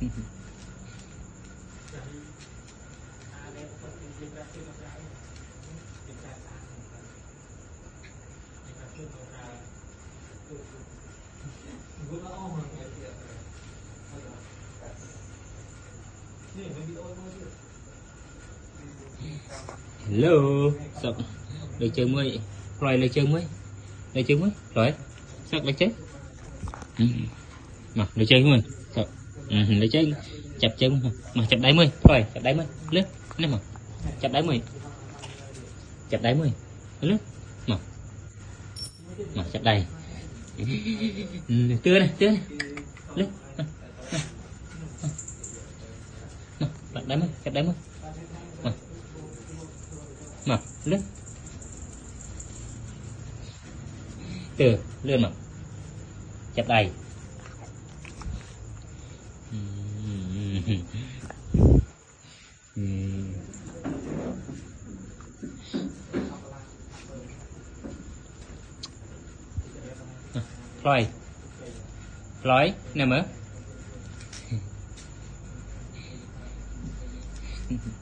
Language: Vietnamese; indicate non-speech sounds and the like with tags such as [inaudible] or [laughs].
Hello. Sập. Được chơi mới. Rồi ừ. được chơi mới. Được chơi mới. Rồi. Sao được chơi Ừ. Mà được chơi của mình. Sao Ừ được chơi Chập chân Mà chập đáy mươi. Rồi chập đáy mươi. Lướt. Nè mà Chập đáy mươi Chập đáy mươi Lướt. Mà Mà chập đáy Tưa này Tưa này. Lướt. Mà Chập đáy mươi Chập đáy mươi Mà mà lướt. Từ lướt mà chập đầy. [laughs] rồi. Rồi nè mở. [laughs]